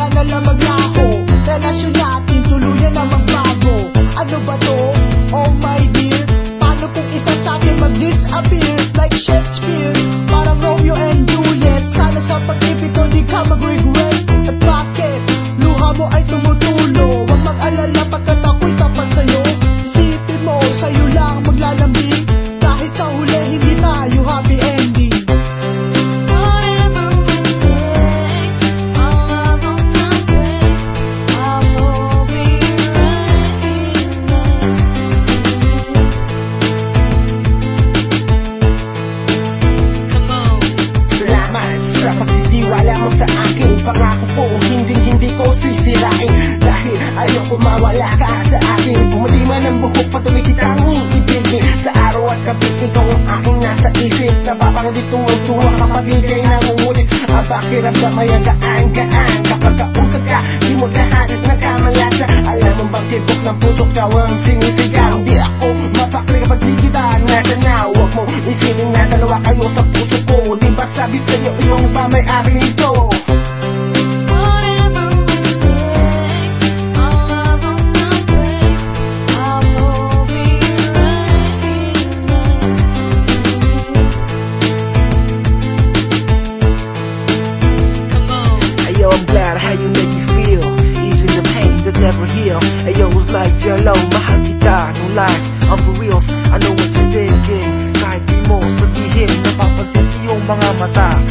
bigla na lang maglako. Relasyon tuluyan na magbago. Ano ba to? Oh my dear Paano kung isa sa atin mag-disappear? Like Shakespeare Parang Romeo and Juliet. Sana sa pag-ibig ko di ka mag-regret. At bakit? Luha mo ay tumutuloy Nawawala ka sa akin. Pumalima ng buhok patuloy kitang iibigin. Sa araw at gabi ikaw ang aking nasa isip. Nababanggit tumutuwa kapabigay ng ulit Ang pakiramdam ay ang gaan-gaan Kapag kausap ka, di mo lahat nagkamalasa Alam mo bang tibok ng puso ka ang sinisigaw. Di ako mapakli kapag di kita natanaw. Huwag mo isinin na dalawa kayo sa puso ko. Di ba sabi sa'yo iyong ba may aking ito how you make me feel. Easing the pain that never heal. Ayo, it's like jello, my hearty dark, no lies I'm for reals, I know what you're thinking. Kahit di mo sabihin, napapansin sa mga mata